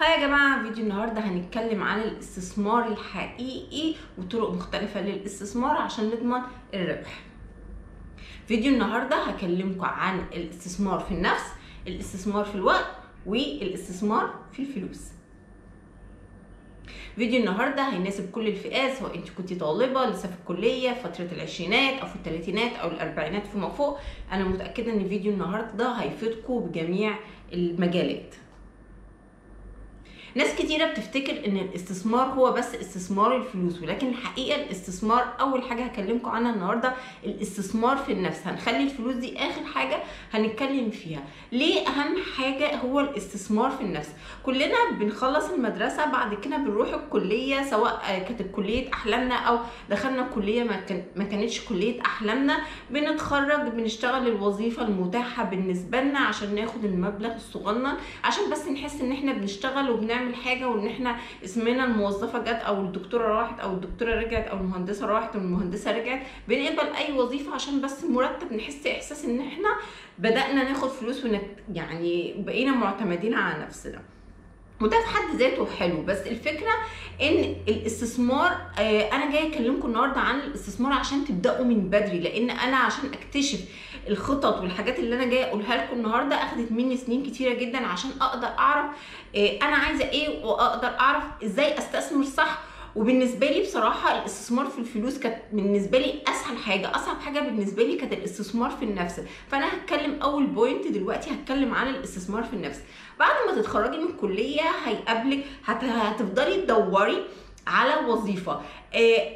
هاي يا جماعة فيديو النهاردة هنتكلم عن الاستثمار الحقيقي وطرق مختلفة للاستثمار عشان نضمن الربح. فيديو النهاردة هكلمكم عن الاستثمار في النفس الاستثمار في الوقت والاستثمار في الفلوس. فيديو النهارده هيناسب كل الفئات سواء انت كنت طالبة لسه في الكلية فترة العشرينات أو في الثلاثينات أو الأربعينات فيما فوق. أنا متأكدة إن فيديو النهارده هيفيدكم بجميع المجالات. ناس كتيرة بتفتكر إن الاستثمار هو بس استثمار الفلوس ولكن الحقيقة الاستثمار أول حاجة هكلمكم عنها النهاردة الاستثمار في النفس هنخلي الفلوس دي آخر حاجة هنتكلم فيها. ليه أهم حاجة هو الاستثمار في النفس؟ كلنا بنخلص المدرسة بعد كده بنروح الكلية سواء كانت كلية أحلامنا أو دخلنا كلية ما, كان ما كانتش كلية أحلامنا بنتخرج بنشتغل الوظيفة المتاحة بالنسبة لنا عشان ناخد المبلغ الصغنن عشان بس نحس إن إحنا بنشتغل وبنعمل نعمل حاجة وإن إحنا اسمنا الموظفة جت أو الدكتورة راحت أو الدكتورة رجعت أو المهندسة راحت أو المهندسة رجعت بنقبل أي وظيفة عشان بس مرتب نحس إحساس إن إحنا بدأنا ناخد فلوس ونت يعني بقينا معتمدين على نفسنا. وده في حد ذاته حلو بس الفكرة إن الاستثمار آه أنا جاي أكلمكم النهارده عن الاستثمار عشان تبدأوا من بدري لأن أنا عشان أكتشف الخطط والحاجات اللي أنا جاية أقولها لكم النهارده أخدت مني سنين كتيرة جدا عشان أقدر أعرف آه أنا عايزة إيه وأقدر أعرف إزاي أستثمر صح. وبالنسبة لي بصراحة الاستثمار في الفلوس كانت بالنسبة لي أسهل حاجة أصعب حاجة بالنسبة لي كانت الاستثمار في النفس. فأنا هتكلم أول بوينت دلوقتي هتكلم عن الاستثمار في النفس. بعد ما تتخرجي من الكلية هيقابلك هت... هتفضلي تدوري على وظيفة.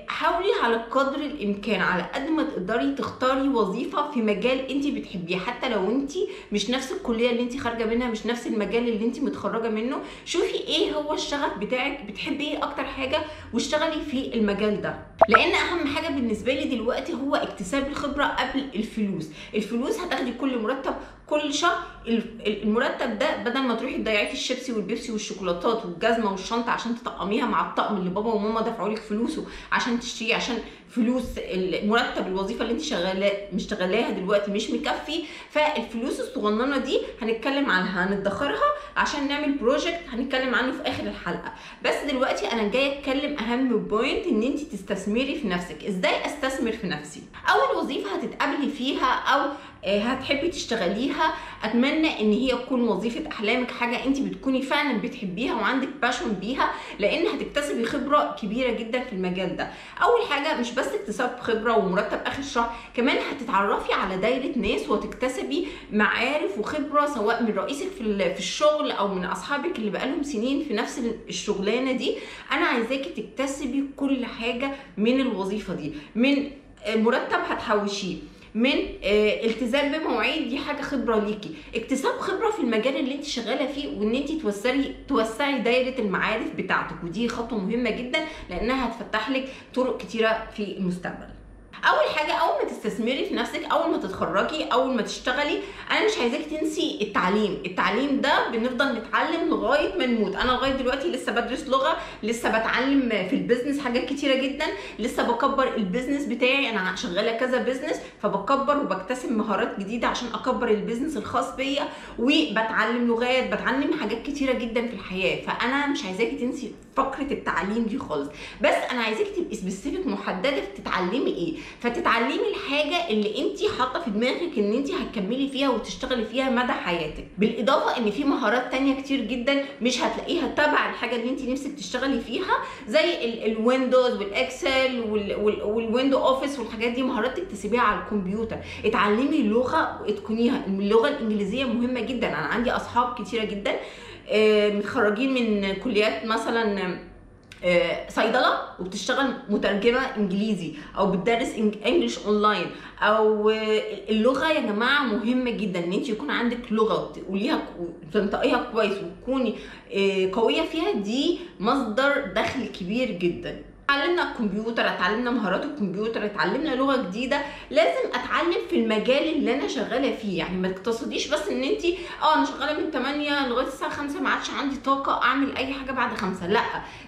حاولي على قدر الإمكان على قد ما تقدري تختاري وظيفة في مجال انت بتحبيه. حتى لو انت مش نفس الكلية اللي انت خارجة منها مش نفس المجال اللي انت متخرجة منه شوفي إيه هو الشغف بتاعك بتحبي إيه أكتر حاجة واشتغلي في المجال ده. لأن أهم حاجة بالنسبة لي دلوقتي هو اكتساب الخبرة قبل الفلوس. الفلوس هتاخدي كل مرتب كل شهر المرتب ده بدل ما تروحي تضيعيه في الشيبسي والبيبسي والشوكولاتات والجزمة والشنطة عشان تطقميها مع الطقم اللي بابا وماما دفعوا لك فلوسه عشان تشتريه عشان فلوس المرتب الوظيفة اللي انت شغاله مشتغلاها دلوقتي مش مكفي فالفلوس الصغننة دي هنتكلم عنها هندخرها عشان نعمل project هنتكلم عنه في آخر الحلقة. بس دلوقتي أنا جاية أتكلم أهم point إن انت تستثمري في نفسك. إزاي أستثمر في نفسي؟ أول وظيفة هتتقابلي فيها أو هتحبي تشتغليها أتمنى إن هي تكون وظيفة أحلامك حاجة انت بتكوني فعلا بتحبيها وعندك passion بيها لأن هتكتسبي خبرة كبيرة جدا في المجال ده. أول حاجة مش بس اكتساب خبرة ومرتب آخر الشهر كمان هتتعرفي على دايرة ناس وتكتسبي معارف وخبرة سواء من رئيسك في الشغل أو من أصحابك اللي بقالهم سنين في نفس الشغلانة دي. أنا عايزاكي تكتسبي كل حاجة من الوظيفة دي من مرتب هتحوشيه. من آه التزام بمواعيد دي حاجة خبرة ليكي. اكتساب خبرة في المجال اللي انت شغالة فيه وان انت توسعي توسعي دايرة المعارف بتاعتك. ودي خطوة مهمة جدا لأنها هتفتح لك طرق كتيرة في المستقبل. أول حاجة أول ما تستثمري في نفسك أول ما تتخرجي أول ما تشتغلي أنا مش عايزاكي تنسي التعليم. التعليم ده بنفضل نتعلم لغاية ما نموت. أنا لغاية دلوقتي لسه بدرس لغة لسه بتعلم في ال business حاجات كتيرة جدا لسه بكبر ال business بتاعي. أنا شغالة كذا business فبكبر وبكتسب مهارات جديدة عشان أكبر ال business الخاص بيا. وبتعلم لغات بتعلم حاجات كتيرة جدا في الحياة. فأنا مش عايزاكي تنسي فقره التعليم دي خالص. بس أنا عايزاكي تبقي specific محددة تتعلمي إيه. فتتعلمي الحاجة اللي انت حاطة في دماغك ان انت هتكملي فيها وتشتغلي فيها مدى حياتك. بالإضافة ان في مهارات تانية كتير جدا مش هتلاقيها تبع الحاجة اللي انت نفسك تشتغلي فيها زي الويندوز والاكسل والويندو Office والحاجات دي مهارات تكتسبيها على الكمبيوتر. اتعلمي لغة واتقنيها اللغة الإنجليزية مهمة جدا. أنا عندي أصحاب كتيرة جدا متخرجين من كليات مثلا صيدلة وبتشتغل مترجمة إنجليزي أو بتدرس انجلش أونلاين. أو اللغة يا جماعة مهمة جدا إن أنت يكون عندك لغة تقوليها تنطقيها كويس وتكوني قوية فيها دي مصدر دخل كبير جدا. اتعلمنا الكمبيوتر اتعلمنا مهارات الكمبيوتر اتعلمنا لغة جديدة لازم اتعلم في المجال اللي أنا شغالة فيه. يعني ما تقتصديش بس ان انت آه أنا شغالة من 8 لغاية الساعة 5 ما عادش عندي طاقة اعمل اي حاجة بعد 5 لأ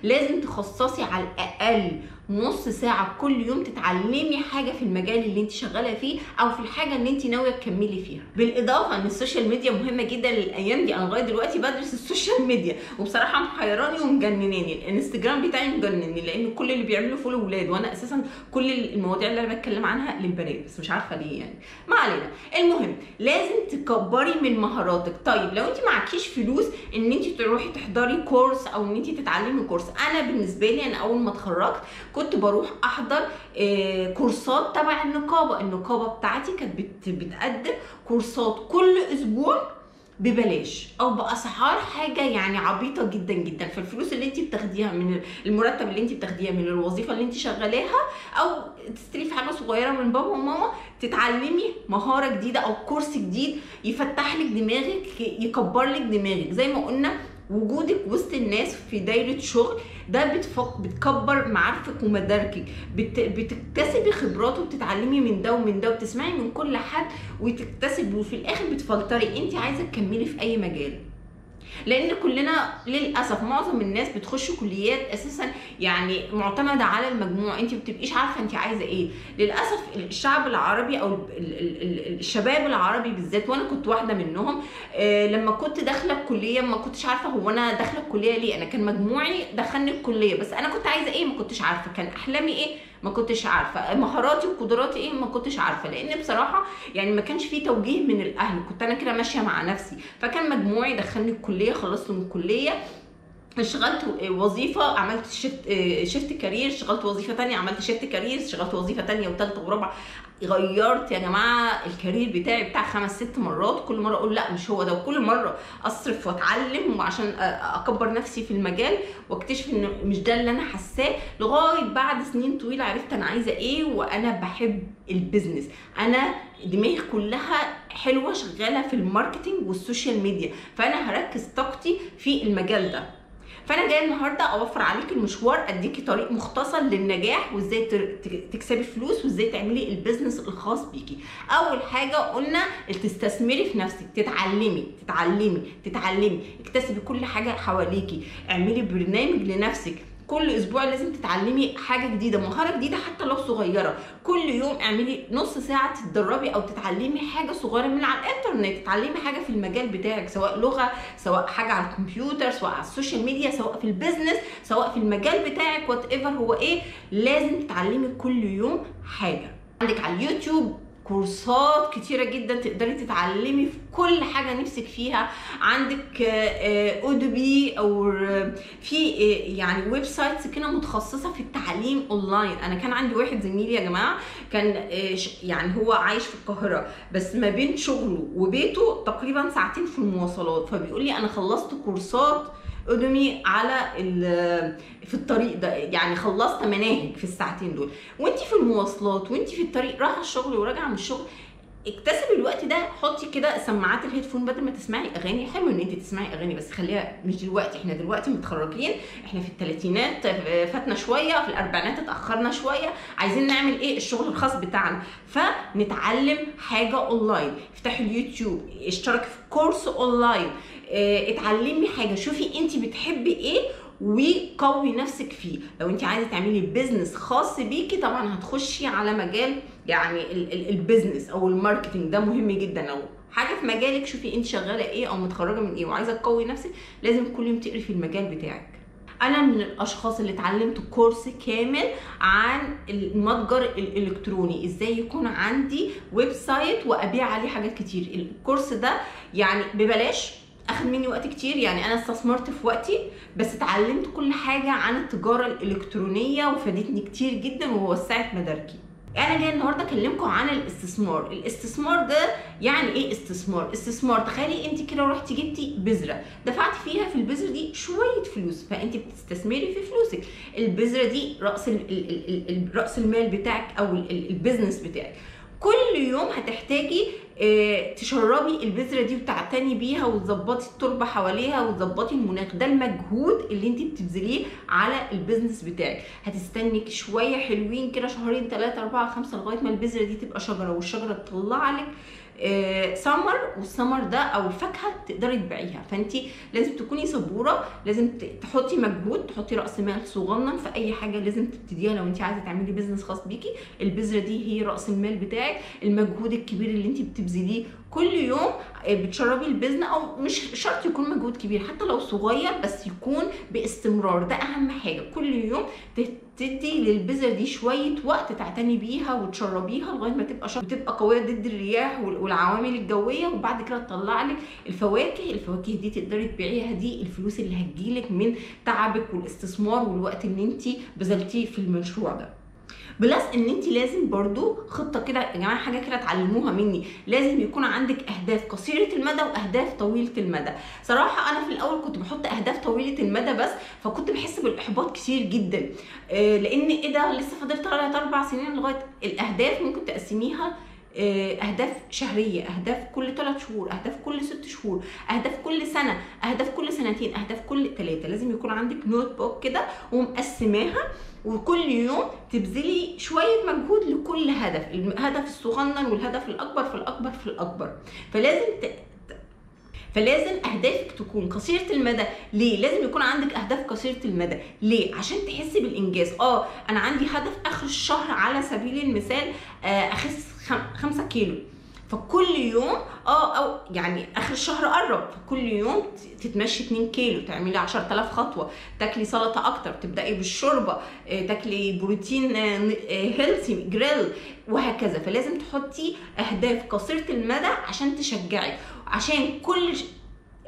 لازم تخصصي على الأقل نص ساعة كل يوم تتعلمي حاجة في المجال اللي انت شغالة فيه أو في الحاجة اللي انت ناوية تكملي فيها. بالإضافة إن ال social media مهمة جدا للأيام دي. أنا لغاية دلوقتي بدرس ال social media. وبصراحة محيراني ومجنناني. الإنستجرام بتاعي مجنني لأن كل اللي بيعملوا follow ولاد. وأنا أساسا كل المواضيع اللي أنا بتكلم عنها للبنات. بس مش عارفة ليه يعني. ما علينا. المهم لازم تكبري من مهاراتك. طيب لو انت معكيش فلوس إن انت تروحي تحضري كورس أو إن انت تتعلمي كورس. أنا بالنسبة لي أنا أول ما اتخرجت كنت بروح أحضر آه، كورسات تبع النقابة. النقابة بتاعتي كانت بت- بتقدم كورسات كل أسبوع ببلاش أو بأسعار حاجة يعني عبيطة جدا جدا. فالفلوس اللي انت بتاخديها من المرتب اللي انت بتاخديها من الوظيفة اللي انت شغالاها أو تستلفي حاجة صغيرة من بابا وماما تتعلمي مهارة جديدة أو كورس جديد يفتح لك دماغك يكبر لك دماغك. زي ما قلنا وجودك وسط الناس في دايرة شغل ده بتفق بتكبر معارفك ومداركك. بت... بتكتسبي خبرات وبتتعلمي من ده ومن ده وبتسمعي من كل حد وتكتسبي وفي الآخر بتفلتري. انت عايزة تكملي في أي مجال. لأن كلنا للاسف معظم الناس بتخش كليات أساسا يعني معتمدة على المجموع. انت بتبقيش عارفة انت عايزة إيه. للاسف الشعب العربي أو ال- ال- ال- الشباب العربي بالذات وأنا كنت واحدة منهم آه، لما كنت داخلة الكلية ما كنتش عارفة هو أنا داخلة الكلية ليه. أنا كان مجموعي دخلني الكلية بس أنا كنت عايزة إيه؟ ما كنتش عارفة كان احلامي إيه؟ ما كنتش عارفة. مهاراتي وقدراتي إيه ما كنتش عارفة لأن بصراحة يعني ما كانش في توجيه من الأهل. كنت أنا كده ماشية مع نفسي. فكان مجموعي دخلني الكلية خلصت من الكلية اشتغلت وظيفة عملت shift shift career اشتغلت وظيفة تانية عملت shift career اشتغلت وظيفة تانية وثالثه ورابعة. غيرت يا جماعة ال career بتاعي بتاع خمس ست مرات. كل مرة أقول لأ مش هو ده. وكل مرة أصرف وأتعلم وعشان أكبر نفسي في المجال وأكتشف إن مش ده اللي أنا حاساه. لغاية بعد سنين طويلة عرفت أنا عايزة إيه وأنا بحب ال business أنا دماغي كلها حلوة شغالة في ال marketing وال social media فأنا هركز طاقتي في المجال ده. فانا جاية النهارده اوفر عليك المشوار اديكي طريق مختصر للنجاح وازاي تكسبي فلوس وازاي تعملي ال business الخاص بيكي. اول حاجة قلنا تستثمري في نفسك تتعلمي تتعلمي تتعلمي اكتسبي كل حاجة حواليكي. اعملي برنامج لنفسك. كل أسبوع لازم تتعلمي حاجة جديدة مهارة جديدة حتى لو صغيرة. كل يوم اعملي نص ساعة تتدربي أو تتعلمي حاجة صغيرة من على الإنترنت. تتعلمي حاجة في المجال بتاعك سواء لغة سواء حاجة على الكمبيوتر سواء على ال social media سواء في ال business سواء في المجال بتاعك whatever هو إيه لازم تتعلمي كل يوم حاجة. عندك على اليوتيوب courseات كتيرة جدا تقدري تتعلمي في كل حاجة نفسك فيها. عندك Udemy أو آه، في آه، يعني websites كده متخصصة في التعليم اونلاين أنا كان عندي واحد زميلي يا جماعة كان آه، يعني هو عايش في القاهرة بس ما بين شغله وبيته تقريبا ساعتين في المواصلات. فبيقول لي أنا خلصت courseات Udemy على في الطريق ده يعني خلصت مناهج في الساعتين دول. وانت في المواصلات وانت في الطريق رايحة الشغل وراجعة من الشغل اكتسبي الوقت ده حطي كده سماعات ال headphone بدل ما تسمعي أغاني. حلو إن انت تسمعي أغاني بس خليها مش دلوقتي إحنا دلوقتي متخرجين إحنا في الثلاثينات فاتنا شوية في الأربعينات اتأخرنا شوية عايزين نعمل إيه؟ الشغل الخاص بتاعنا. فنتعلم حاجة أونلاين. افتحي اليوتيوب اشتركي في course online. اتعلمي حاجة شوفي انت بتحبي إيه وقوي نفسك فيه. لو انت عايزة تعملي business خاص بيكي طبعا هتخشي على مجال يعني ال- ال- ال business أو ال marketing ده مهم جدا. لو حاجة في مجالك شوفي انت شغالة إيه أو متخرجة من إيه وعايزة تقوي نفسك لازم كل يوم تقري في المجال بتاعك. أنا من الأشخاص اللي اتعلمت course كامل عن المتجر الإلكتروني. إزاي يكون عندي website وأبيع عليه حاجات كتير. ال course ده يعني ببلاش اخد مني وقت كتير يعني أنا استثمرت في وقتي بس اتعلمت كل حاجة عن التجارة الإلكترونية وفادتني كتير جدا ووسعت مداركي. أنا جاي النهارده أكلمكم عن الاستثمار. الاستثمار ده يعني إيه استثمار؟ استثمار تخيلي أنت كده رحتي جبتي بذرة دفعتي فيها في البذرة دي شوية فلوس فأنت بتستثمري في فلوسك. البذرة دي رأس رأس المال بتاعك أو ال- ال- البيزنس بتاعك. كل يوم هتحتاجي تشربي البذرة دي وتعتني بيها وتظبطي التربة حواليها وتظبطي المناخ. ده المجهود اللي انت بتبذليه على ال business بتاعك. هتستني شوية حلوين كده شهرين ثلاثة أربعة خمسة لغاية ما البذرة دي تبقى شجرة والشجرة تطلع لك. سمر والسمر ده أو الفاكهة تقدري تبيعيها. فانت لازم تكوني صبورة لازم تحطي مجهود تحطي رأس مال صغنن في أي حاجة لازم تبتديها لو انت عايزة تعملي business خاص بيكي. البذرة دي هي رأس المال بتاعك. المجهود الكبير اللي انت بتبذليه كل يوم آه، بتشربي البذنه أو مش شرط يكون مجهود كبير حتى لو صغير بس يكون باستمرار. ده أهم حاجة. كل يوم تدي للبذره دي شوية وقت تعتني بيها وتشربيها لغاية ما تبقى شر... بتبقى قوية ضد الرياح وال- والعوامل الجوية. وبعد كده تطلع لك الفواكه. الفواكه دي تقدري تبيعيها دي الفلوس اللي هتجيلك من تعبك والاستثمار والوقت اللي انت بذلتيه في المشروع ده. plus إن انت لازم برضو خطة كده يا جماعة حاجة كده اتعلموها مني. لازم يكون عندك أهداف قصيرة المدى وأهداف طويلة المدى. صراحة أنا في الأول كنت بحط أهداف طويلة المدى بس فكنت بحس بالإحباط كتير جدا. آه، لأن إيه ده؟ لسه فاضل 3 4 سنين لغاية الأهداف ممكن تقسميها أهداف شهرية أهداف كل 3 شهور أهداف كل 6 شهور أهداف كل سنة أهداف كل سنتين أهداف كل ثلاثة لازم يكون عندك notebook كده ومقسماها وكل يوم تبذلي شوية مجهود لكل هدف الهدف الصغنن والهدف الأكبر في الأكبر في الأكبر فلازم. فلازم أهدافك تكون قصيرة المدى. ليه؟ لازم يكون عندك أهداف قصيرة المدى. ليه؟ عشان تحسي بالإنجاز. آه أنا عندي هدف آخر الشهر على سبيل المثال آه، أخس خم- خمسة كيلو. فكل يوم آه أو يعني آخر الشهر قرب فكل يوم تتمشي 2 كيلو تعملي 10000 خطوة. تاكلي سلطة أكتر تبدأي بالشوربة آه، تاكلي بروتين healthy grill وهكذا. فلازم تحطي أهداف قصيرة المدى عشان تشجعك. عشان كل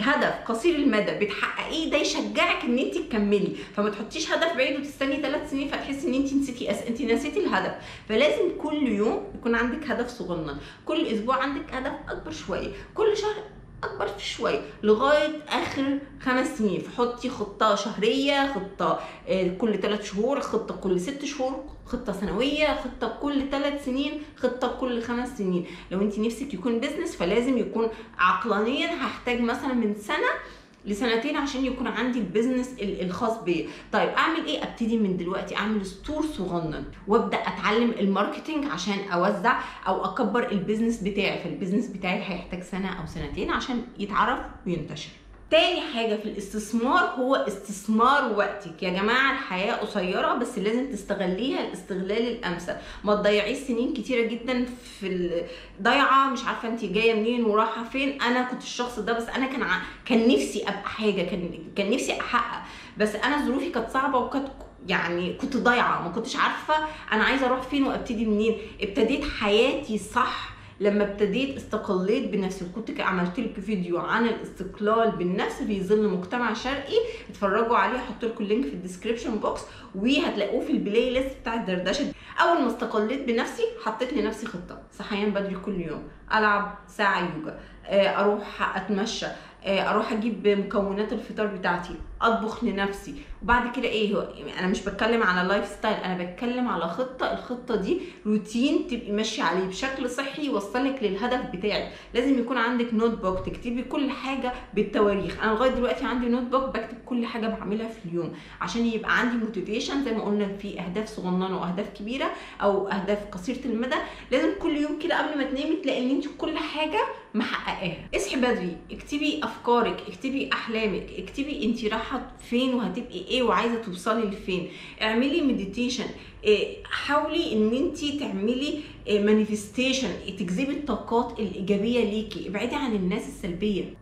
هدف قصير المدى بتحققيه ده يشجعك إن انت تكملي. فما تحطيش هدف بعيد وتستني ثلاث سنين فتحسي إن انت نسيتي أس... انت نسيتي الهدف. فلازم كل يوم يكون عندك هدف صغنن. كل أسبوع عندك هدف أكبر شوية. كل شهر أكبر شوية لغاية آخر خمس سنين. فحطي خطة شهرية خطة آه، كل ثلاث شهور خطة كل ست شهور خطة سنوية خطة كل ثلاث سنين خطة كل خمس سنين. لو انت نفسك يكون business فلازم يكون عقلانيا هحتاج مثلا من سنة لسنتين عشان يكون عندي ال business ال- الخاص بيا. طيب أعمل إيه؟ أبتدي من دلوقتي أعمل store صغنن وأبدأ أتعلم ال marketing عشان أوزع أو أكبر ال business بتاعي. فال business بتاعي هيحتاج سنة أو سنتين عشان يتعرف وينتشر. تاني حاجة في الاستثمار هو استثمار وقتك. يا جماعة الحياة قصيرة بس لازم تستغليها الاستغلال الأمثل. ما تضيعيش سنين كتيرة جدا في ضايعة مش عارفة انت جاية منين ورايحة فين. أنا كنت الشخص ده بس أنا كان ع... كان نفسي أبقى حاجة كان كان نفسي أحقق. بس أنا ظروفي كانت صعبة وكانت يعني كنت ضايعة. ما كنتش عارفة أنا عايزة أروح فين وأبتدي منين. ابتديت حياتي صح لما ابتديت استقليت بنفسي كنت عملت لكم فيديو عن الاستقلال بالنفس في ظل مجتمع شرقي اتفرجوا عليه هحط لكم ال link في ال description box وهتلاقوه في ال playlist بتاع الدردشه أول ما استقليت بنفسي حطيت لنفسي خطة صحيان بدري كل يوم ألعب ساعة يوجا آه، أروح أتمشى آه، أروح أجيب مكونات الفطار بتاعتي. أطبخ لنفسي. وبعد كده إيه هو أنا مش بتكلم على lifestyle أنا بتكلم على خطة. الخطة دي روتين تبقي ماشية عليه بشكل صحي يوصلك للهدف بتاعك. لازم يكون عندك notebook تكتبي كل حاجة بالتواريخ. أنا لغاية دلوقتي عندي notebook بكتب كل حاجة بعملها في اليوم عشان يبقى عندي motivation زي ما قلنا في أهداف صغننة وأهداف كبيرة أو أهداف قصيرة المدى. لازم كل يوم كده قبل ما تنامي تلاقي إن أنت كل حاجة محققاها. اصحي بدري اكتبي أفكارك اكتبي أحلامك اكتبي أنت رايحه فين وهتبقي إيه وعايزة توصلي لفين. اعملي meditation حاولي ان انت تعملي manifestation تجذبي الطاقات الإيجابية ليكي. ابعدي عن الناس السلبية.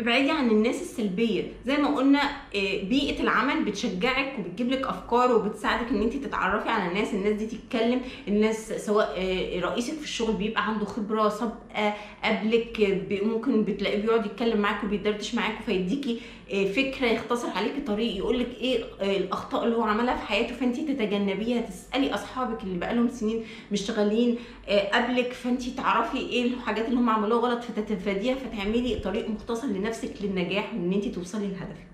ابعدي عن الناس السلبية. زي ما قلنا آه، بيئة العمل بتشجعك وبتجيب لك أفكار وبتساعدك إن انت تتعرفي على الناس. الناس دي تتكلم. الناس سواء آه، رئيسك في الشغل بيبقى عنده خبرة سابقه قبلك آه، ب- ممكن بتلاقيه بيقعد يتكلم معاك وبيدردش معاك فيديكي آه، فكرة يختصر عليكي طريق يقول لك إيه آه، الأخطاء اللي هو عملها في حياته فانت تتجنبيها تسألي أصحابك اللي بقالهم سنين مشتغلين آه، قبلك فانت تعرفي إيه الحاجات اللي هم عملوها غلط فتتفاديها فتعملي طريق مختصر لنفسك للنجاح وإن انت توصلي لهدفك.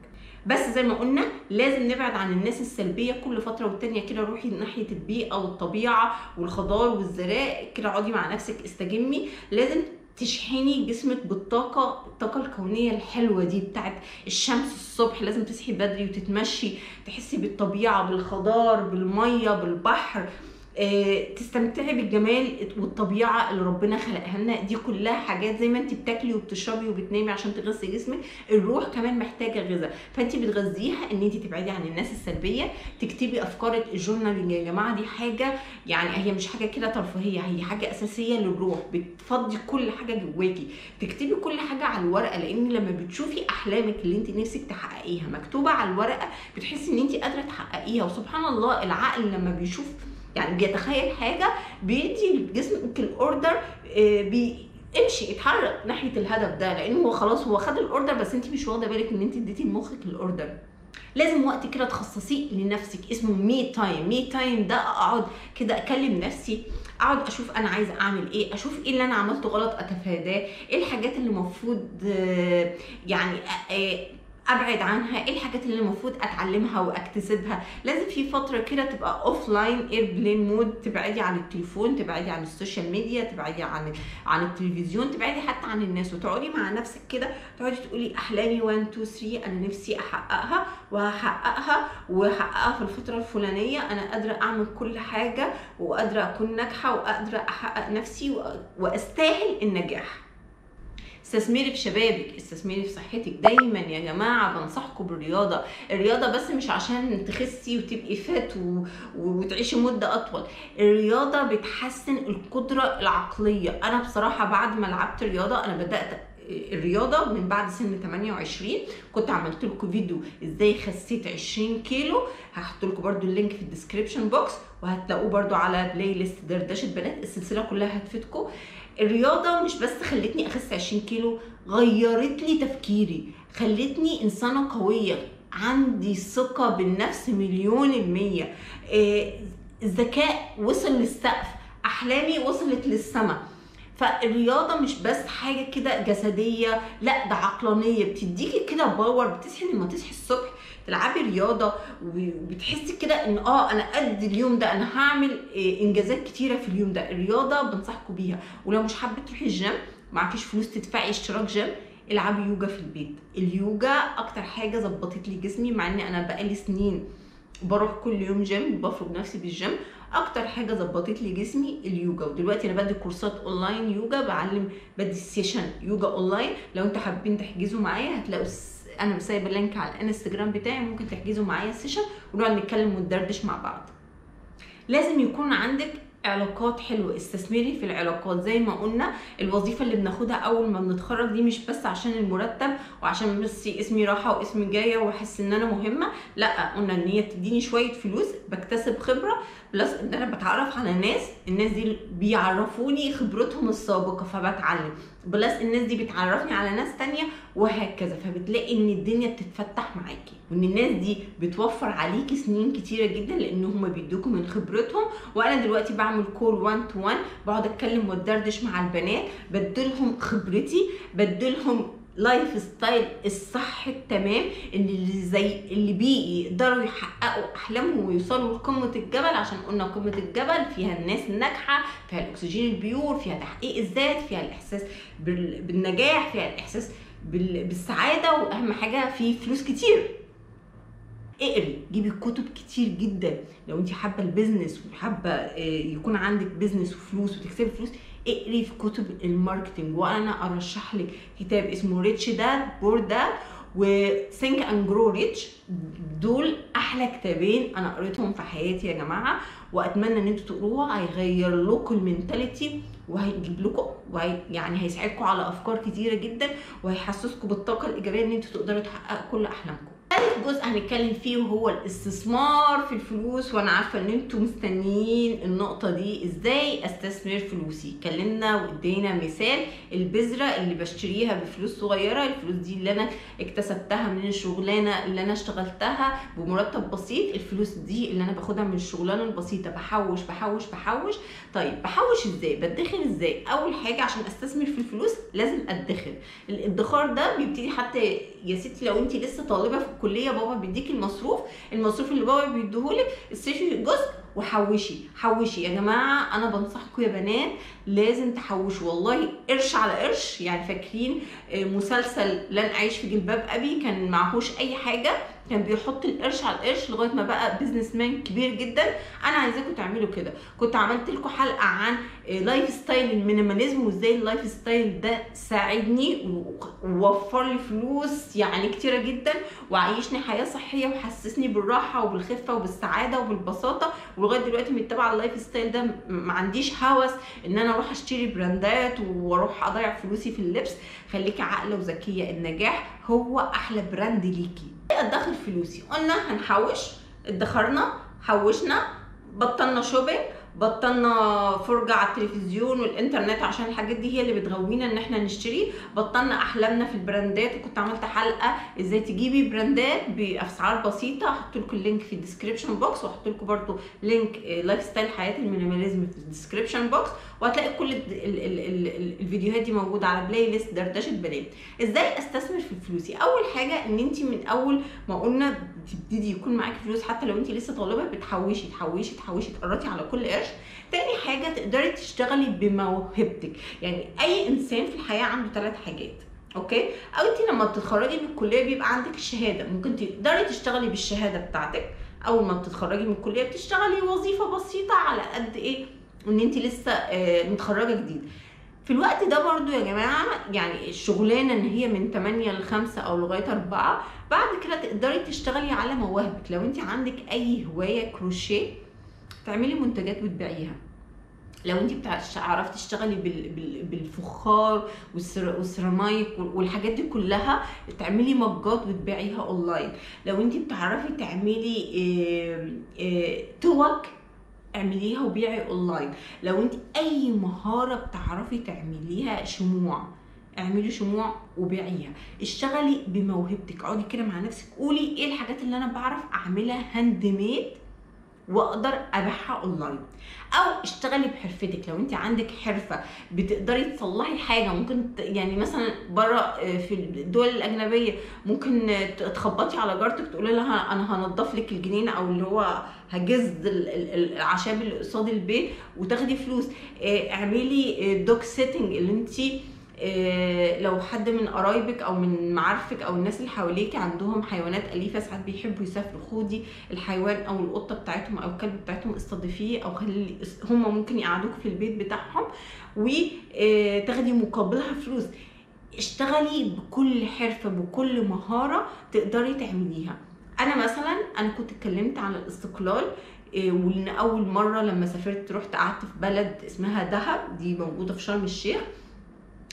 بس زي ما قلنا لازم نبعد عن الناس السلبية كل فترة والتانية كده روحي ناحية البيئة والطبيعة والخضار والزراء. كده اقعدي مع نفسك استجمي. لازم تشحني جسمك بالطاقة الطاقة الكونية الحلوة دي بتاعت الشمس الصبح. لازم تصحي بدري وتتمشي تحسي بالطبيعة بالخضار بالمية بالبحر. تستمتعي بالجمال والطبيعة اللي ربنا خلقها لنا. دي كلها حاجات زي ما انت بتاكلي وبتشربي وبتنامي عشان تغذي جسمك. الروح كمان محتاجة غذاء. فانت بتغذيها ان انت تبعدي عن الناس السلبية. تكتبي افكارك ال journaling يا جماعة دي حاجة يعني هي مش حاجة كده ترفيهية هي حاجة أساسية للروح. بتفضي كل حاجة جواكي. تكتبي كل حاجة على الورقة لأن لما بتشوفي أحلامك اللي انت نفسك تحققيها مكتوبة على الورقة بتحسي ان انت قادرة تحققيها. وسبحان الله العقل لما بيشوف يعني بيتخيل حاجة بيدي ال order آه، بي امشي اتحرك ناحية الهدف ده لأن هو خلاص هو خد ال order بس انت مش واخدة بالك إن انت اديتي لمخك ال order لازم وقت كده تخصصيه لنفسك اسمه me time me time ده أقعد كده أكلم نفسي أقعد أشوف أنا عايزه أعمل إيه أشوف إيه اللي أنا عملته غلط أتفاداه إيه الحاجات اللي المفروض آه، يعني آه، أبعد عنها إيه الحاجات اللي المفروض أتعلمها وأكتسبها؟ لازم في فترة كده تبقى offline airplane mode تبعدي عن التليفون تبعدي عن ال social media تبعدي عن عن التلفزيون تبعدي حتى عن الناس وتقعدي مع نفسك كده تقعدي تقولي أحلامي 1 2 3 أنا نفسي أحققها وهحققها وهحققها في الفترة الفلانية أنا قادرة أعمل كل حاجة وقادرة أكون ناجحة وقادرة أحقق نفسي وأستاهل النجاح. استثمري في شبابك استثمري في صحتك. دايما يا جماعة بنصحكم بالرياضة. الرياضة بس مش عشان تخسي وتبقي فات و... وتعيشي مدة أطول. الرياضة بتحسن القدرة العقلية. أنا بصراحة بعد ما لعبت رياضة أنا بدأت الرياضة من بعد سن 28 كنت عملت لكم فيديو إزاي خسيت 20 كيلو. هحط لكم برده ال link في ال description box وهتلاقوه برده على playlist دردشة بنات. السلسلة كلها هتفيدكم. الرياضة مش بس خلتني أخس 20 كيلو غيرت لي تفكيري خلتني إنسانة قوية عندي ثقة بالنفس مليون المية. إيه الذكاء وصل للسقف أحلامي وصلت للسما. فالرياضة مش بس حاجة كده جسدية لأ ده عقلانية. بتديكي كده power بتصحي لما تصحي الصبح تلعبي رياضة وبتحسي كده إن آه أنا قد اليوم ده أنا هعمل إنجازات كتيرة في اليوم ده. الرياضة بنصحكم بيها. ولو مش حابة تروحي الجيم معكيش فلوس تدفعي اشتراك جيم العبي يوجا في البيت. اليوجا أكتر حاجة ظبطت لي جسمي مع إن أنا بقالي سنين بروح كل يوم جيم بفرض نفسي بالجيم. أكتر حاجة ظبطت لي جسمي اليوجا. ودلوقتي أنا بدي كورسات اونلاين يوجا بعلم بدي session يوجا اونلاين لو أنتوا حابين تحجزوا معايا هتلاقوا أنا سايبه ال link على الإنستجرام بتاعي ممكن تحجزوا معايا session ونقعد نتكلم وندردش مع بعض. لازم يكون عندك علاقات حلوة استثمري في العلاقات. زي ما قلنا الوظيفة اللي بناخدها أول ما بنتخرج دي مش بس عشان المرتب وعشان بس اسمي راحة واسمي جاية وأحس إن أنا مهمة لأ قلنا إن هي تديني شوية فلوس بكتسب خبرة plus إن أنا بتعرف على ناس الناس دي بيعرفوني خبرتهم السابقة فبتعلم. plus الناس دي بتعرفني على ناس تانية وهكذا. فبتلاقي إن الدنيا بتتفتح معاكي وإن الناس دي بتوفر عليكي سنين كتيرة جدا لأن هم بيدوكوا من خبرتهم. وأنا دلوقتي بعمل call 1 to 1 بقعد أتكلم وأتدردش مع البنات بديلهم خبرتي بديلهم lifestyle الصح التمام اللي زي اللي بيه يقدروا يحققوا أحلامهم ويوصلوا لقمة الجبل عشان قلنا قمة الجبل فيها الناس الناجحة فيها الأكسجين ال pure فيها تحقيق الذات فيها الإحساس بالنجاح فيها الإحساس بالسعادة وأهم حاجة في فلوس كتير. اقري جيبي كتب كتير جدا. لو انت حابة ال business وحابة آه، يكون عندك business وفلوس وتكسبي فلوس اقري في كتب ال marketing وأنا ارشح لك كتاب اسمه Rich Dad Poor Dad و Think and Grow Rich دول أحلى كتابين أنا قريتهم في حياتي يا جماعة وأتمنى إن أنتوا تقروها. هيغير لكم ال mentality وهيجيب لكم وهي يعني هيساعدكم على أفكار كتيرة جدا وهيحسسكم بالطاقة الإيجابية إن أنتوا تقدروا تحققوا كل أحلامكم. ثالث جزء هنتكلم فيه وهو الاستثمار في الفلوس وأنا عارفة إن أنتم مستنيين النقطة دي إزاي أستثمر فلوسي. اتكلمنا وإدينا مثال البذرة اللي بشتريها بفلوس صغيرة الفلوس دي اللي أنا اكتسبتها من الشغلانه اللي أنا اشتغلتها بمرتب بسيط الفلوس دي اللي أنا باخدها من الشغلانة البسيطة. بحوش بحوش بحوش. طيب بحوش إزاي؟ بدخر إزاي؟ أول حاجة عشان أستثمر في الفلوس لازم أدخر. الادخار ده بيبتدي حتى يا ستي لو انت لسه طالبة في الكلية بابا بيديكي المصروف المصروف اللي بابا بيديهولك اصرفي جزء وحوشي حوشي. يا جماعة أنا بنصحكم يا بنات لازم تحوشوا. والله قرش على قرش. يعني فاكرين آه، مسلسل لن أعيش في جلباب أبي؟ كان معهوش أي حاجة. كان بيحط القرش على القرش لغاية ما بقى businessman كبير جدا. أنا عايزاكم تعملوا كده. كنت عملت لكم حلقة عن lifestyle ال minimalism وإزاي ال lifestyle ده ساعدني ووفر لي فلوس يعني كتيرة جدا وعيشني حياة صحية وحسسني بالراحة وبالخفة وبالسعادة وبالبساطة. ولغاية دلوقتي متبعه ال lifestyle ده ما عنديش هوس إن أنا أروح أشتري براندات وأروح أضيع فلوسي في اللبس. خليكي عاقلة وذكية النجاح هو أحلى brand ليكي. ادخر فلوسي. قلنا هنحوش ادخرنا حوشنا بطلنا shopping بطلنا فرجة على التلفزيون والإنترنت عشان الحاجات دي هي اللي بتغوينا إن إحنا نشتري. بطلنا أحلامنا في البراندات. وكنت عملت حلقة إزاي تجيبي براندات بأسعار بسيطة. هحط لكم ال link في ال description box وهحط لكم برده link lifestyle حياة ال minimalism في ال description box. وهتلاقي كل ال ال ال ال الفيديوهات دي موجودة على playlist دردشة بنات. إزاي أستثمر في فلوسي أول حاجة إن انت من أول ما قلنا تبتدي يكون معاكي فلوس حتى لو انت لسه طالبة بتحوشي تحوشي تحوشي تقرطي على كل قرش. تاني حاجة تقدري تشتغلي بموهبتك. يعني أي إنسان في الحياة عنده ثلاث حاجات أوكي؟ أو انت لما بتتخرجي من الكلية بيبقى عندك الشهادة. ممكن تقدري تشتغلي بالشهادة بتاعتك. أول ما بتتخرجي من الكلية بتشتغلي وظيفة بسيطة على قد إيه؟ إن انت لسه آه متخرجة جديد. في الوقت ده برضو يا جماعة يعني الشغلانة إن هي من 8 ل 5 أو لغاية 4 بعد كده تقدري تشتغلي على مواهبك. لو انت عندك أي هواية كروشيه تعملي منتجات وتبيعيها. لو انت بتعرفي تشتغلي بالفخار والسيراميك والحاجات دي كلها تعملي مجات وتبيعيها اونلاين لو انت بتعرفي تعملي توك اعمليها وبيعي اونلاين لو انت أي مهارة بتعرفي تعمليها شموع. اعملي شموع وبيعيها. اشتغلي بموهبتك. اقعدي كده مع نفسك. قولي إيه الحاجات اللي أنا بعرف أعملها handmade واقدر ابيعها اونلاين. أو اشتغلي بحرفتك. لو انت عندك حرفة بتقدري تصلحي حاجة ممكن يعني مثلا بره في الدول الأجنبية ممكن تخبطي على جارتك تقولي لها أنا هنضف لك الجنينة أو اللي هو هجز الأعشاب اللي قصاد البيت وتاخدي فلوس. اعملي دوك سيتنج اللي انت لو حد من قرايبك أو من معارفك أو الناس اللي حواليك عندهم حيوانات أليفة ساعات بيحبوا يسافروا. خدي الحيوان أو القطة بتاعتهم أو الكلب بتاعتهم استضيفيه أو خلي هم ممكن يقعدوك في البيت بتاعهم وتاخدي مقابلها فلوس. اشتغلي بكل حرفة بكل مهارة تقدري تعمليها. أنا مثلا أنا كنت اتكلمت عن الاستقلال وإن أول مرة لما سافرت رحت قعدت في بلد اسمها دهب دي موجودة في شرم الشيخ.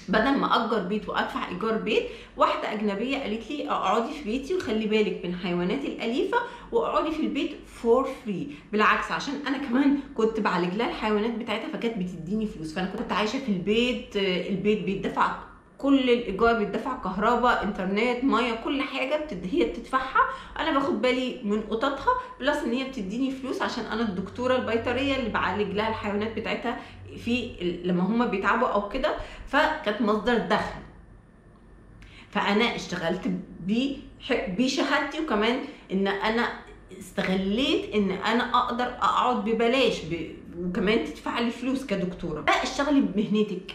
بدل ما أجر بيت وأدفع إيجار بيت واحدة أجنبية قالت لي اقعدي في بيتي وخلي بالك من حيواناتي الأليفة واقعدي في البيت for free بالعكس عشان أنا كمان كنت بعالج لها الحيوانات بتاعتها فكانت بتديني فلوس. فأنا كنت عايشة في البيت البيت بيدفع كل الإيجار بيدفع كهرباء إنترنت مية كل حاجة بتد... هي بتدفعها. أنا باخد بالي من قططها بلس إن هي بتديني فلوس عشان أنا الدكتورة البيطرية اللي بعالج لها الحيوانات بتاعتها في لما هم بيتعبوا أو كده فكانت مصدر دخل. فأنا اشتغلت بشهادتي وكمان إن أنا استغليت إن أنا أقدر أقعد ببلاش. وكمان تدفع لي فلوس كدكتورة. اشتغلي بمهنتك.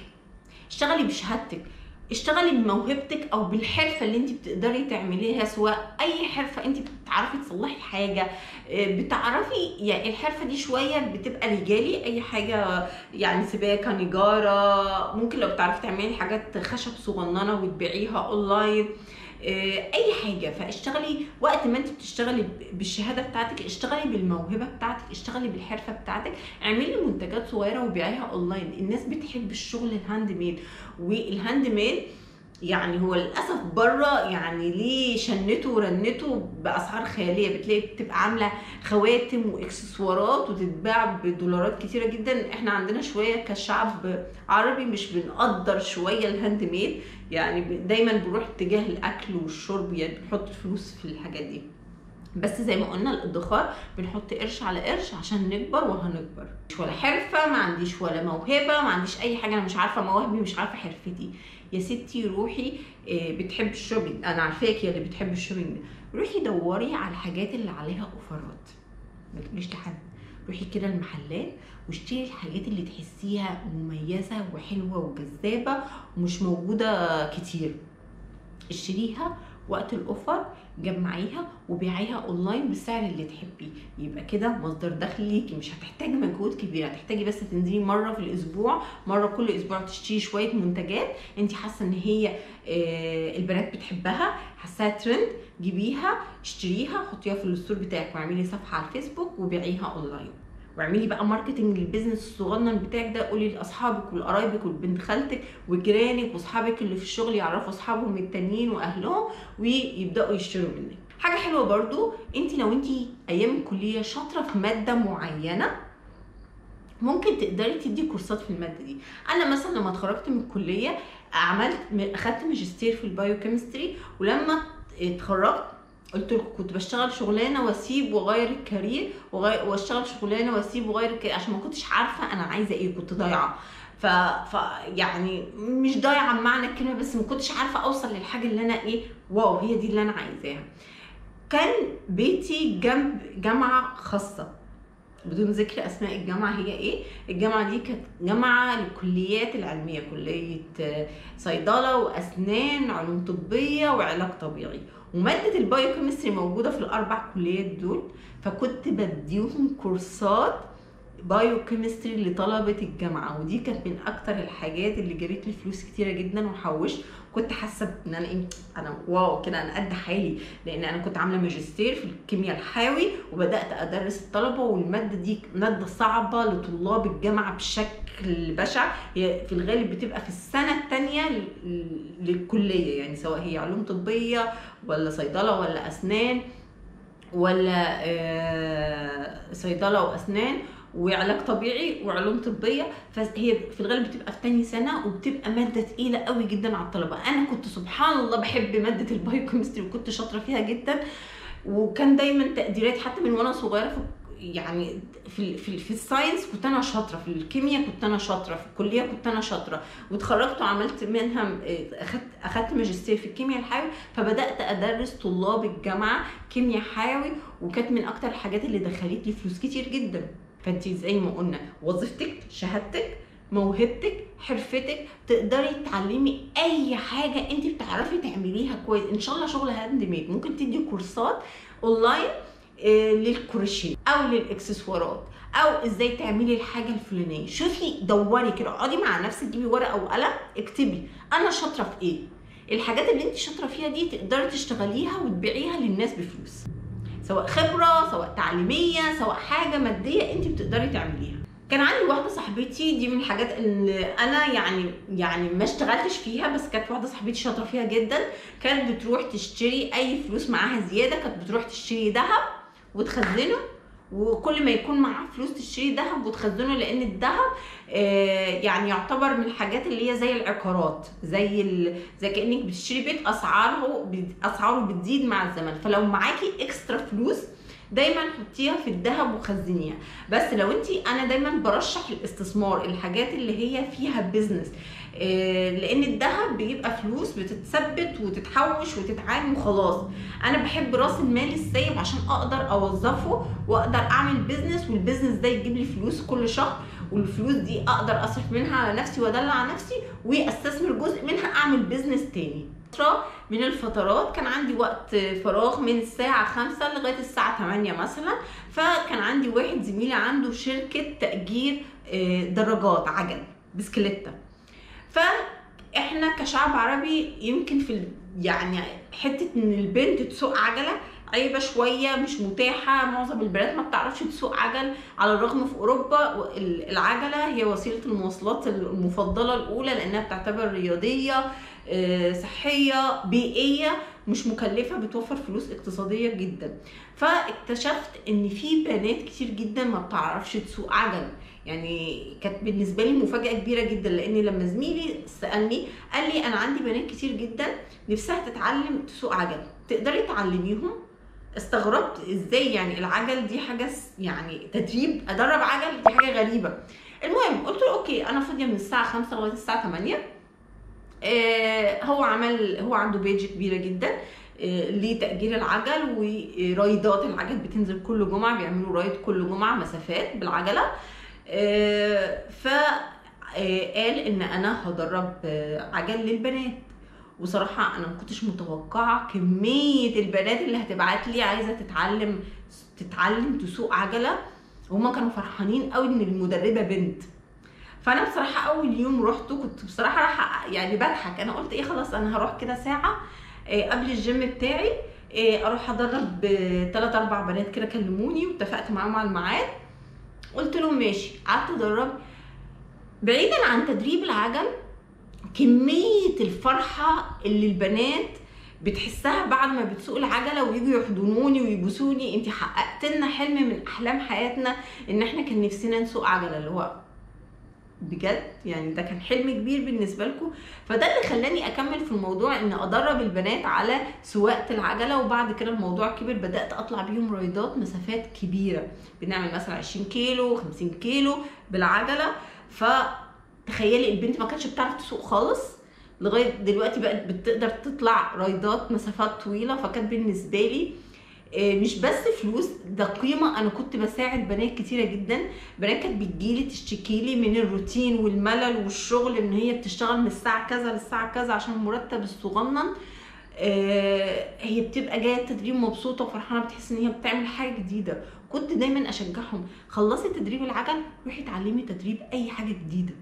اشتغلي بشهادتك. اشتغلي بموهبتك أو بالحرفة اللي انت بتقدري تعمليها سواء أي حرفة انت بتعرفي تصلحي حاجة بتعرفي يعني الحرفة دي شوية بتبقى رجالي أي حاجة يعني سباكة نجارة ممكن لو بتعرفي تعملي حاجات خشب صغننة وتبيعيها اونلاين أي حاجة. فاشتغلي وقت ما انت بتشتغلي بالشهادة بتاعتك اشتغلي بالموهبة بتاعتك اشتغلي بالحرفة بتاعتك. اعملي منتجات صغيرة وبيعيها أونلاين. الناس بتحب الشغل ال handmade. وال handmade يعني هو للأسف بره يعني ليه شنة ورنة بأسعار خيالية. بتلاقي بتبقى عاملة خواتم وإكسسوارات وتتباع بدولارات كتيرة جدا. إحنا عندنا شوية كشعب عربي مش بنقدر شوية ال handmade. يعني دايما بنروح اتجاه الأكل والشرب يعني بنحط فلوس في الحاجات دي. بس زي ما قلنا الادخار بنحط قرش على قرش عشان نكبر وهنكبر. مش ولا حرفة ما عنديش ولا موهبة ما عنديش أي حاجة أنا مش عارفة مواهبي مش عارفة حرفتي. يا ستي روحي بتحب ال shopping. أنا عارفاكي اللي بتحب ال shopping. روحي دوري على الحاجات اللي عليها أوفرات. ما تقوليش لحد. روحي كده المحلات واشتري الحاجات اللي تحسيها مميزة وحلوة وجذابة ومش موجودة كتير. اشتريها وقت ال offer جمعيها وبيعيها أونلاين بالسعر اللي تحبيه. يبقى كده مصدر دخل ليكي. مش هتحتاجي مجهود كبير هتحتاجي بس تنزلي مرة في الأسبوع. مرة كل أسبوع تشتري شوية منتجات انت حاسة إن هي آه، البنات بتحبها. حاساها ترند جيبيها اشتريها حطيها في ال store بتاعك واعملي صفحة على الفيسبوك وبيعيها أونلاين. واعملي بقى marketing لل business الصغنن بتاعك ده قولي لأصحابك ولقرايبك ولبنت خالتك وجيرانك وأصحابك اللي في الشغل يعرفوا أصحابهم التانيين وأهلهم ويبدأوا يشتروا منك. حاجة حلوة برضو انت لو انت أيام الكلية شاطرة في مادة معينة ممكن تقدري تدي كورسات في المادة دي. أنا مثلا لما اتخرجت من الكلية عملت أخدت ماجستير في ال biochemistry ولما اتخرجت قلت لكم كنت بشتغل شغلانة واسيب واغير ال career واشتغل شغلانة واسيب واغير ال career عشان ما كنتش عارفة أنا عايزة إيه كنت ضايعة. ف... ف يعني مش ضايعة بمعنى الكلمة بس ما كنتش عارفة أوصل للحاجة اللي أنا إيه wow هي دي اللي أنا عايزاها. كان بيتي جنب جامعة خاصة. بدون ذكر أسماء الجامعة هي إيه. الجامعة دي كانت جامعة للكليات العلمية كلية صيدلة وأسنان علوم طبية وعلاج طبيعي. ومادة ال biochemistry موجودة في الأربع كليات دول فكنت بديهم كورسات biochemistry لطلبة الجامعة ودي كانت من أكتر الحاجات اللي جابت لي فلوس كتيرة جدا وحوشت كنت حاسة إن أنا إيه أنا wow كده أنا قد حالي لأن أنا كنت عاملة ماجستير في الكيمياء الحيوي وبدأت أدرس الطلبة والمادة دي مادة صعبة لطلاب الجامعة بشكل بشع هي في الغالب بتبقى في السنة الثانية للكلية يعني سواء هي علوم طبية ولا صيدلة ولا أسنان ولا آه، صيدلة وأسنان وعلاج طبيعي وعلوم طبية فهي في الغالب بتبقى في تاني سنة وبتبقى مادة تقيلة قوي جدا على الطلبة. أنا كنت سبحان الله بحب مادة ال biochemistry وكنت شاطرة فيها جدا وكان دايما تقديرات حتى من وأنا صغيرة يعني في في, في ال science كنت أنا شاطرة في الكيمياء كنت أنا شاطرة في الكلية كنت أنا شاطرة. واتخرجت وعملت منها اخدت أخدت ماجستير في الكيمياء الحيوي فبدأت أدرس طلاب الجامعة كيمياء حيوي وكانت من أكتر الحاجات اللي دخلت لي فلوس كتير جدا. فأنت زي ما قلنا وظيفتك شهادتك موهبتك حرفتك تقدري تعلمي أي حاجة أنت بتعرفي تعمليها كويس. إن شاء الله شغل handmade. ممكن تدي كورسات أونلاين آه، للكروشيه أو للإكسسوارات أو إزاي تعملي الحاجة الفلانية. شوفي دوري كده اقعدي مع نفسك جيبي ورقة وقلم اكتبي أنا شاطرة في إيه. الحاجات اللي انت شاطرة فيها دي تقدري تشتغليها وتبيعيها للناس بفلوس. سواء خبرة سواء تعليمية سواء حاجة مادية انت بتقدري تعمليها. كان عندي واحدة صاحبتي دي من الحاجات اللي أنا يعني يعني ما اشتغلتش فيها بس كانت واحدة صاحبتي شاطرة فيها جدا. كانت بتروح تشتري أي فلوس معاها زيادة كانت بتروح تشتري ذهب وتخزنه وكل ما يكون معاها فلوس تشتري ذهب وتخزنه لأن الذهب آه، يعني يعتبر من الحاجات اللي هي زي العقارات زي ال... زي كأنك بتشتري بيت أسعاره أسعاره بتزيد مع الزمن. فلو معاكي extra فلوس دايما حطيها في الذهب وخزنيها. بس لو انت أنا دايما برشح الاستثمار الحاجات اللي هي فيها business لأن الذهب بيبقى فلوس بتتثبت وتتحوش وتتعامل وخلاص. أنا بحب رأس المال السايب عشان أقدر أوظفه وأقدر أعمل business وال business ده يجيب لي فلوس كل شهر والفلوس دي أقدر أصرف منها على نفسي وأدلع نفسي وأستثمر جزء منها أعمل بيزنس تاني. فترة من الفترات كان عندي وقت فراغ من الساعة خمسة لغاية الساعة 8 مثلا فكان عندي واحد زميلي عنده شركة تأجير آه، دراجات عجل بسكليتة. فاحنا كشعب عربي يمكن في يعني حتة إن البنت تسوق عجلة عيبة شوية مش متاحة. معظم البنات ما بتعرفش تسوق عجل على الرغم في أوروبا. العجلة هي وسيلة المواصلات المفضلة الأولى لأنها بتعتبر رياضية. صحية بيئية مش مكلفة بتوفر فلوس اقتصادية جدا. فاكتشفت إن في بنات كتير جدا ما بتعرفش تسوق عجل. يعني كانت بالنسبة لي مفاجأة كبيرة جدا لأن لما زميلي سألني قال لي أنا عندي بنات كتير جدا نفسها تتعلم تسوق عجل. تقدري تعلميهم؟ استغربت إزاي يعني العجل دي حاجة يعني تدريب أدرب عجل؟ دي حاجة غريبة. المهم قلت له okay أنا فاضية من الساعة 5 لغاية الساعة 8 آه هو عمل هو عنده page كبيرة جدا آه لتأجير العجل و ride ات العجل بتنزل كل جمعة بيعملوا ride كل جمعة مسافات بالعجلة. آه، فقال إن أنا هدرب آه، عجل للبنات. وصراحة أنا ما كنتش متوقعة كمية البنات اللي هتبعت لي عايزة تتعلم تتعلم تسوق عجلة. وهما كانوا فرحانين قوي إن المدربة بنت. فأنا بصراحة أول يوم رحت كنت بصراحة رايحة يعني بضحك. أنا قلت إيه خلاص أنا هروح كده ساعة إيه قبل الجيم بتاعي إيه أروح أدرب ثلاث أربع بنات كده كلموني واتفقت معاهم على الميعاد. قلت لهم ماشي. قعدت أدرب. بعيدا عن تدريب العجل كمية الفرحة اللي البنات بتحسها بعد ما بتسوق العجلة ويجوا يحضنوني ويبوسوني. انت حققت لنا حلم من أحلام حياتنا إن إحنا كان نفسنا نسوق عجلة اللي هو بجد يعني ده كان حلم كبير بالنسبة لكم. فده اللي خلاني أكمل في الموضوع إن أدرب البنات على سواقة العجلة وبعد كده الموضوع كبر بدأت أطلع بيهم رايدات مسافات كبيرة. بنعمل مثلا 20 كيلو 50 كيلو بالعجلة. فتخيلي البنت ما كانتش بتعرف تسوق خالص لغاية دلوقتي بقت بتقدر تطلع رايدات مسافات طويلة. فكانت بالنسبة لي مش بس فلوس ده قيمة. أنا كنت بساعد بنات كتيرة جدا. بنات كانت بتجيلي تشتكي لي من الروتين والملل والشغل إن هي بتشتغل من الساعة كذا للساعة كذا عشان المرتب الصغنن. هي بتبقى جاية التدريب مبسوطة وفرحانة بتحس إن هي بتعمل حاجة جديدة. كنت دايما أشجعهم. خلصي تدريب العجل روحي اتعلمي تدريب أي حاجة جديدة.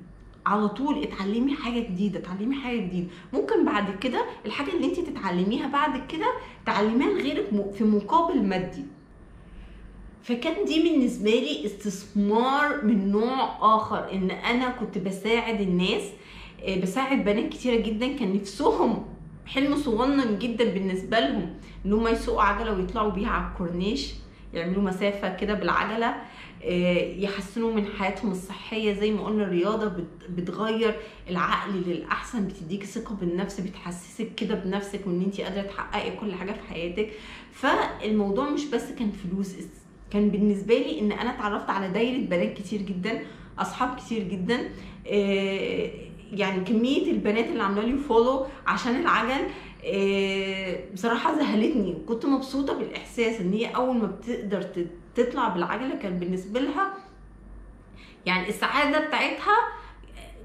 على طول اتعلمي حاجة جديدة اتعلمي حاجة جديدة. ممكن بعد كده الحاجة اللي انت تتعلميها بعد كده تعلميها لغيرك في مقابل مادي. فكان دي بالنسبة لي استثمار من نوع آخر إن أنا كنت بساعد الناس بساعد بنات كتيرة جدا كان نفسهم حلم صغنن جدا بالنسبة لهم إن هم يسوقوا عجلة ويطلعوا بيها على الكورنيش يعملوا مسافة كده بالعجلة. يحسنوا من حياتهم الصحية. زي ما قلنا الرياضة بتغير العقل للأحسن بتديكي ثقة بالنفس بتحسسك كده بنفسك وإن انت قادرة تحققي كل حاجة في حياتك. فالموضوع مش بس كان فلوس كان بالنسبة لي إن أنا اتعرفت على دايرة بنات كتير جدا أصحاب كتير جدا يعني كمية البنات اللي عاملة لي follow عشان العجل بصراحة ذهلتني. وكنت مبسوطة بالإحساس إن هي أول ما بتقدر تطلع بالعجلة كان بالنسبة لها يعني السعادة بتاعتها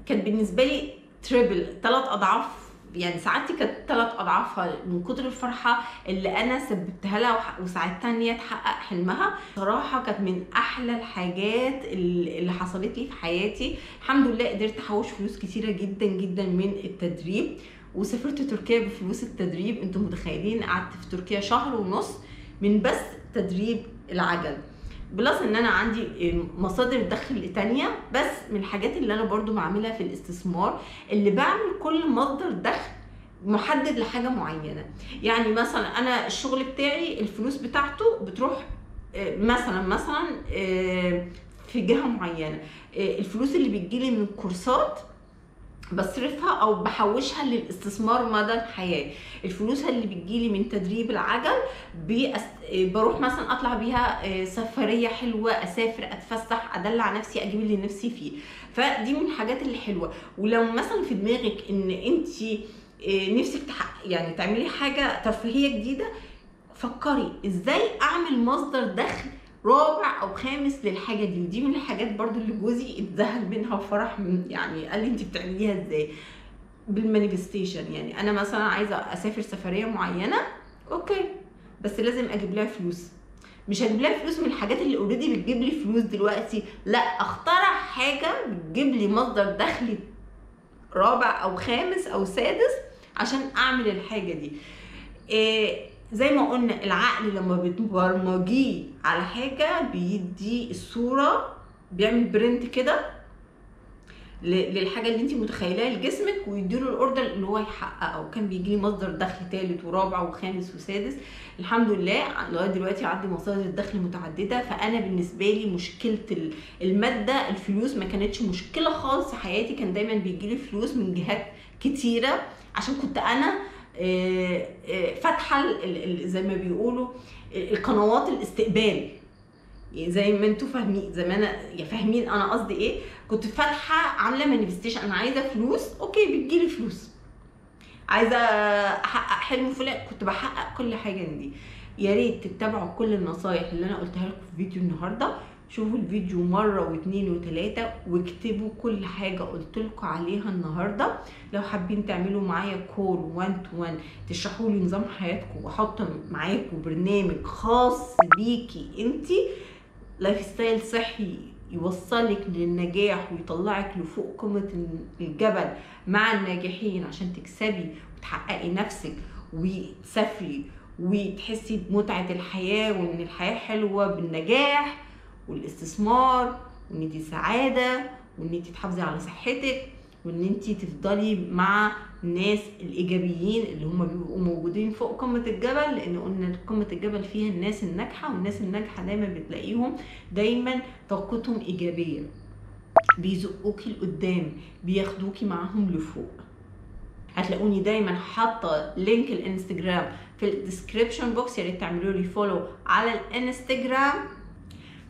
كانت بالنسبة لي triple ثلاث أضعاف يعني سعادتي كانت ثلاث أضعافها من كتر الفرحة اللي أنا سببتها لها وساعدتها ان هي تحقق حلمها. صراحة كانت من أحلى الحاجات اللي حصلت لي في حياتي. الحمد لله قدرت أحوش فلوس كتيرة جدا جدا من التدريب. وسافرت تركيا بفلوس التدريب. أنتم متخيلين قعدت في تركيا شهر ونص من بس تدريب العجل. بلس إن أنا عندي مصادر دخل تانية بس من الحاجات اللي أنا برضو بعملها في الاستثمار اللي بعمل كل مصدر دخل محدد لحاجة معينة. يعني مثلا أنا الشغل بتاعي الفلوس بتاعته بتروح مثلا مثلا في جهة معينة. الفلوس اللي بتجيلي من الكورسات بصرفها أو بحوشها للاستثمار مدى الحياة. الفلوس اللي بتجيلي من تدريب العجل بيأس... بروح مثلا أطلع بيها سفرية حلوة أسافر أتفسح أدلع نفسي أجيب اللي نفسي فيه. فدي من الحاجات اللي حلوة. ولو مثلا في دماغك إن انت نفسك تحقق يعني تعملي حاجة ترفيهية جديدة فكري إزاي أعمل مصدر دخل رابع أو خامس للحاجة دي ودي من الحاجات برضو اللي جوزي اتذهل منها وفرح من يعني قال لي انت بتعمليها إزاي؟ بال manifestation يعني أنا مثلا عايزة أسافر سفرية معينة okay بس لازم أجيب لها فلوس. مش هجيب لها فلوس من الحاجات اللي already بتجيب لي فلوس دلوقتي لا أخترع حاجة بتجيب لي مصدر دخل رابع أو خامس أو سادس عشان أعمل الحاجة دي. إيه زي ما قلنا العقل لما بتبرمجيه على حاجة بيدي الصورة بيعمل print كده للحاجة اللي انت متخيلاها لجسمك ويديله ال order اللي هو يحققه وكان بيجي مصدر دخل ثالث ورابع وخامس وسادس. الحمد لله لغاية دلوقتي عندي مصادر دخل متعددة. فأنا بالنسبة لي مشكلة المادة الفلوس ما كانتش مشكلة خالص في حياتي. كان دايما بيجي لي فلوس من جهات كتيرة. عشان كنت أنا فاتحه زي ما بيقولوا القنوات الاستقبال. زي ما أنتوا فاهمين زي ما أنا فاهمين أنا قصدي إيه. كنت فاتحة عاملة manifestation أنا عايزة فلوس okay بتجيلي فلوس. عايزة أحقق حلم فلان كنت بحقق كل حاجة دي. يا ريت تتبعوا كل النصايح اللي أنا قلتها لكم في فيديو النهارده. شوفوا الفيديو مرة واثنين وثلاثة واكتبوا كل حاجة قلت لكم عليها النهاردة. لو حابين تعملوا معايا call 1 to 1 تشرحوا لي نظام حياتكم واحط معاكم برنامج خاص بيكي انتي. lifestyle صحي يوصلك للنجاح ويطلعك لفوق قمة الجبل مع الناجحين عشان تكسبي وتحققي نفسك وتسافري وتحسي بمتعة الحياة وإن الحياة حلوة بالنجاح. والاستثمار وإن دي سعادة وإن انت تحافظي على صحتك وإن انت تفضلي مع الناس الإيجابيين اللي هم بيبقوا موجودين فوق قمة الجبل لأن قلنا قمة الجبل فيها الناس الناجحة والناس الناجحة دايما بتلاقيهم دايما طاقتهم إيجابية. بيزقوكي لقدام بياخدوكي معاهم لفوق. هتلاقوني دايما حاطة link الإنستجرام في ال description box يا ريت تعملوا لي follow على الإنستجرام.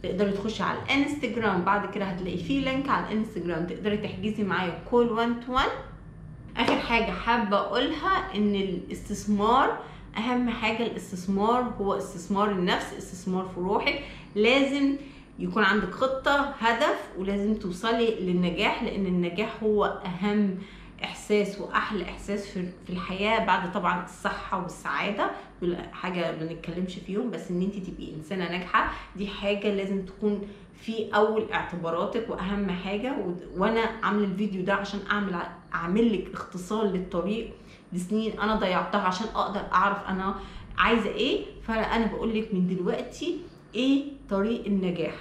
تقدري تخشي على الانستجرام بعد كده هتلاقي فيه link على الانستجرام تقدري تحجزي معايا call 1 to 1 آخر حاجة حابة أقولها إن الاستثمار أهم حاجة الاستثمار هو استثمار النفس استثمار في روحك. لازم يكون عندك خطة هدف ولازم توصلي للنجاح لأن النجاح هو أهم إحساس وأحلى إحساس في الحياة بعد طبعا الصحة والسعادة دول حاجة ما نتكلمش فيهم بس إن أنت تبقي إنسانة ناجحة دي حاجة لازم تكون في أول اعتباراتك وأهم حاجة. وأنا عاملة الفيديو ده عشان أعمل أعمل لك اختصار للطريق لسنين أنا ضيعتها عشان أقدر أعرف أنا عايزة إيه فأنا بقول لك من دلوقتي إيه طريق النجاح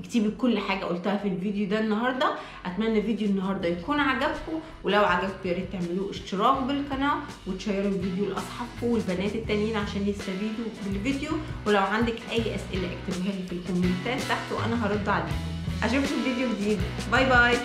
اكتبي كل حاجة قلتها في الفيديو ده النهارده. أتمنى فيديو النهارده يكون عجبكم ولو عجبكم يا ريت تعملوا اشتراك بالقناة وتشيروا الفيديو لأصحابكم والبنات التانيين عشان يستفيدوا بالفيديو. ولو عندك أي أسئلة اكتبوها لي في ال commentات تحت وأنا هرد عليكم. أشوفكم في فيديو جديد. باي باي.